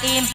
im